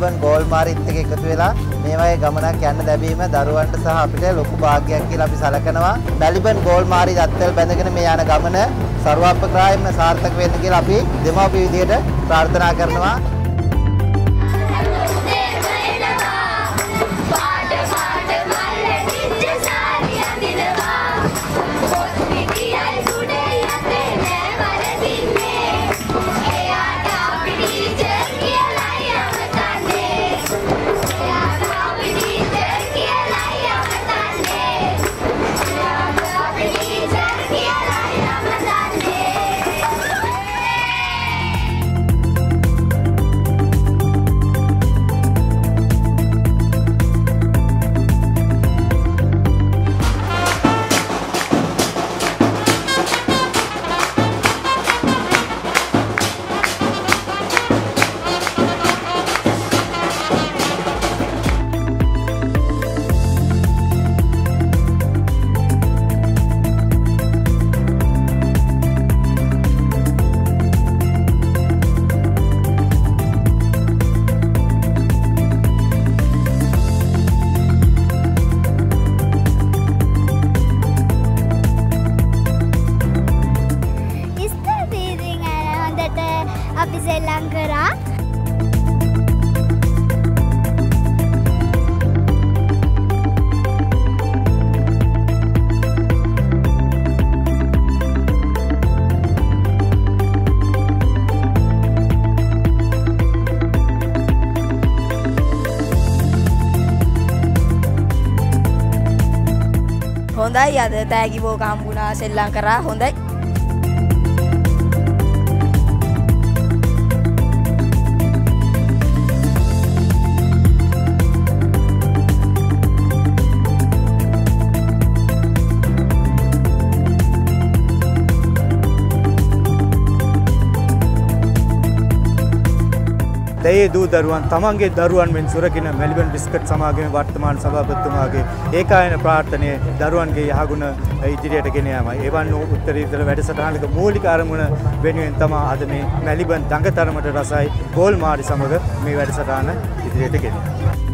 Maliban goal මාරිත් එක්ක එකතු වෙලා මේ වගේ ගමනක් යන්න ලැබීම දරුවන්ට සහ අපිට ලොකු භාග්‍යයක් කියලා අපි සලකනවා. මැලිබන් ගෝල් මාරි දත්තල් බැඳගෙන මේ යන ගමන ਸਰවප්‍රකාරයෙන්ම සාර්ථක වෙන්න කියලා අපි දෙමාපිය විදියට ප්‍රාර්ථනා කරනවා. අපි සෙල්ලං කරා. හොඳයි අද තෑගි බෝක හම්බුණා සෙල්ලං කරා. හොඳයි. දැයේ දූ දරුවන් තමන්ගේ දරුවන් මෙන් සුරකින මෙල්බන් බිස්කට් සමාගමේ වර්තමාන සභාපතිතුමාගේ ඒකායන ප්‍රාර්ථනය දරුවන්ගේ යහගුණ ඉදිරියට ගෙන යාමයි. එවන් වූ උත්තරීතර වැඩසටහනක මූලික අරමුණ වෙනුවෙන් තමා අද මේ මැලිබන් දඟතරමට රසයි ගෝල් මාරි සමග මේ වැඩසටහන ඉදිරියට ගෙන යාම.